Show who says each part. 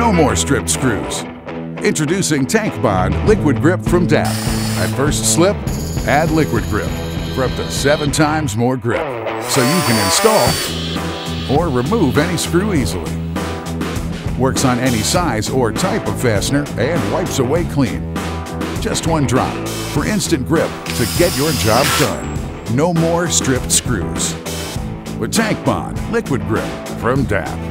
Speaker 1: No more stripped screws. Introducing Tank Bond Liquid Grip from DAP. At first slip, add Liquid Grip for up to seven times more grip, so you can install or remove any screw easily. Works on any size or type of fastener and wipes away clean. Just one drop for instant grip to get your job done. No more stripped screws. With Tank Bond Liquid Grip from DAP.